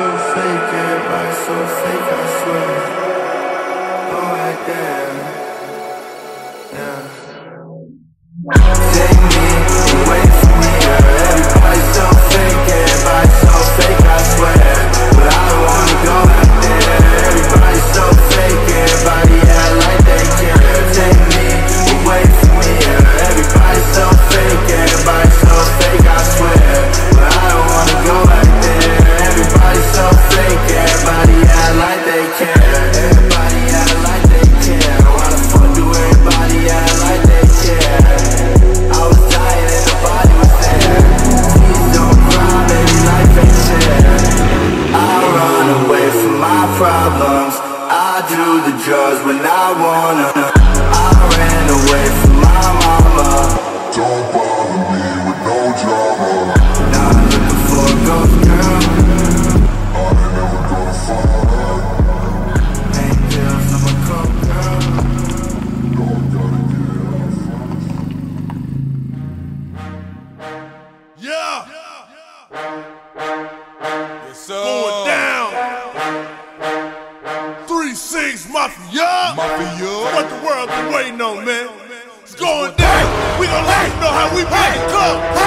so fake, everybody so fake, I swear. Oh, I act. Drugs when I wanna. Mafia. Mafia. What the world been waiting on, man? It's going down. We gon' let you know how we it come.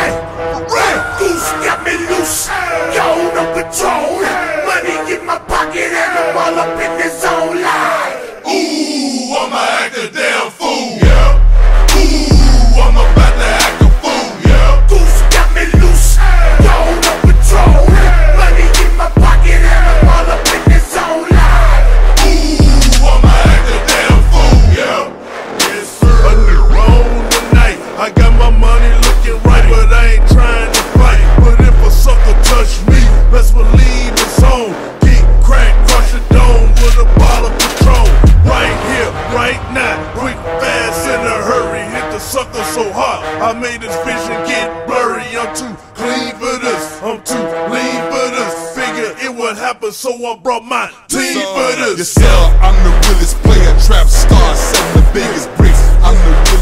Ain't trying to fight, but if a sucker touch me, let's believe it's on. Keep crack, crush a dome with a bottle of Patron. Right here, right now, quick, fast, in a hurry. Hit the sucker so hard, I made his vision get blurry. I'm too clean for this, I'm too lean for this. Figure it would happen, so I brought my team for this. Yourself, I'm the realest player, trap star, selling the biggest bricks. I'm the